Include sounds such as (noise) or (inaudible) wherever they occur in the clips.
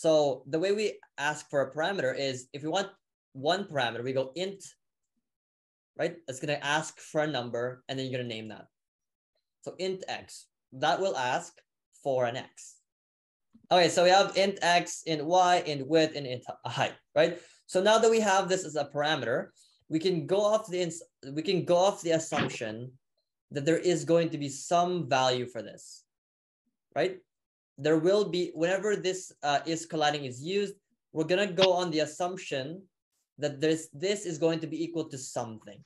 So the way we ask for a parameter is if we want one parameter, we go int, right? It's gonna ask for a number and then you're gonna name that. So int x, that will ask for an x. Okay, so we have int x, int y, int width, and int height, right? So now that we have this as a parameter, we can go off the we can go off the assumption that there is going to be some value for this, right? There will be whenever this uh, is colliding is used, we're gonna go on the assumption that this this is going to be equal to something,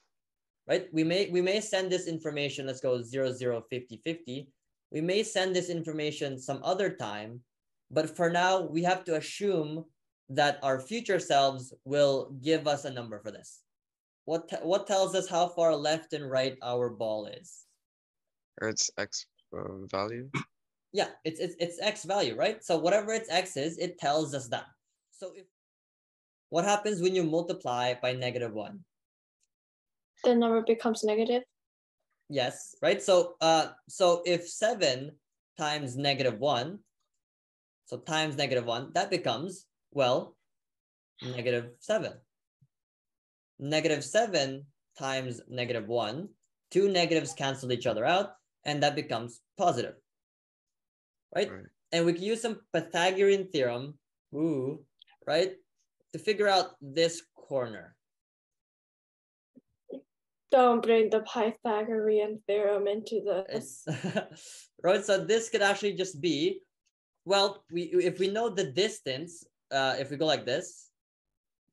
right? We may we may send this information. Let's go 0, 0, 50, 50. We may send this information some other time, but for now we have to assume that our future selves will give us a number for this. What what tells us how far left and right our ball is? Or its x uh, value. Yeah, it's it's it's x value, right? So whatever its x is, it tells us that. So if what happens when you multiply by negative one? The number becomes negative. Yes, right. So uh so if seven times negative one, so times negative one, that becomes well negative seven negative 7 times negative 1. Two negatives cancel each other out, and that becomes positive. Right? right. And we can use some Pythagorean theorem, ooh, right, to figure out this corner. Don't bring the Pythagorean theorem into this. (laughs) right, so this could actually just be, well, we if we know the distance, uh, if we go like this,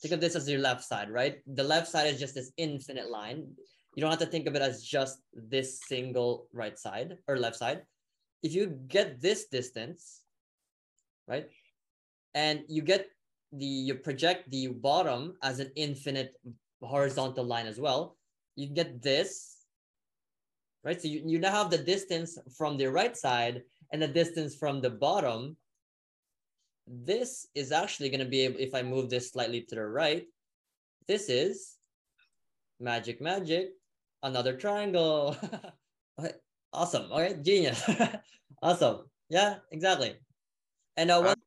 think of this as your left side, right? The left side is just this infinite line. You don't have to think of it as just this single right side or left side. If you get this distance, right? And you get the, you project the bottom as an infinite horizontal line as well, you get this, right? So you, you now have the distance from the right side and the distance from the bottom this is actually going to be able, if I move this slightly to the right, this is magic, magic, another triangle. (laughs) okay, awesome. Okay, genius. (laughs) awesome. Yeah, exactly. And uh, what?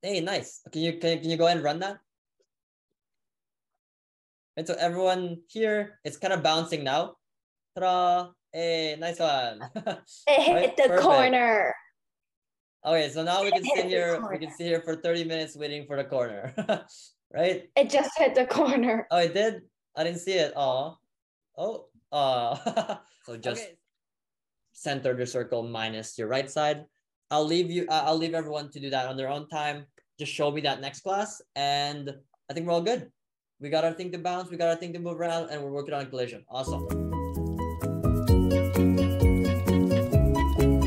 Hey, nice. Can you can, can you go ahead and run that? And so everyone here, it's kind of bouncing now. Ta-da! Hey, nice one. (laughs) it hit right? the Perfect. corner. Okay, so now we can sit here. We can sit here for 30 minutes waiting for the corner, (laughs) right? It just hit the corner. Oh, it did? I didn't see it. Oh, oh, (laughs) uh. so just okay. center the circle minus your right side. I'll leave you. Uh, I'll leave everyone to do that on their own time. Just show me that next class, and I think we're all good. We got our thing to bounce. We got our thing to move around, and we're working on collision. Awesome.